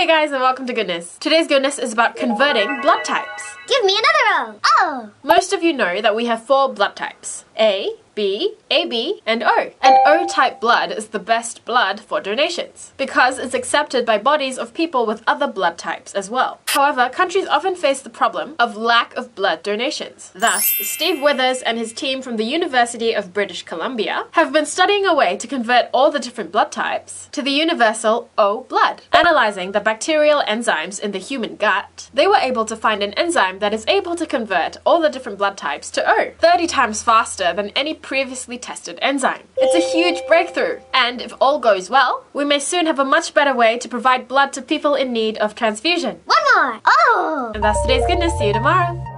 Hey guys and welcome to Goodness. Today's Goodness is about converting blood types. Give me another O! Oh! Most of you know that we have four blood types. A, B, AB, and O. And O type blood is the best blood for donations because it's accepted by bodies of people with other blood types as well. However, countries often face the problem of lack of blood donations. Thus, Steve Withers and his team from the University of British Columbia have been studying a way to convert all the different blood types to the universal O blood. Analyzing the bacterial enzymes in the human gut, they were able to find an enzyme that is able to convert all the different blood types to O, 30 times faster than any previously tested enzyme. It's a huge breakthrough, and if all goes well, we may soon have a much better way to provide blood to people in need of transfusion. One more! Oh! And that's today's goodness. See you tomorrow.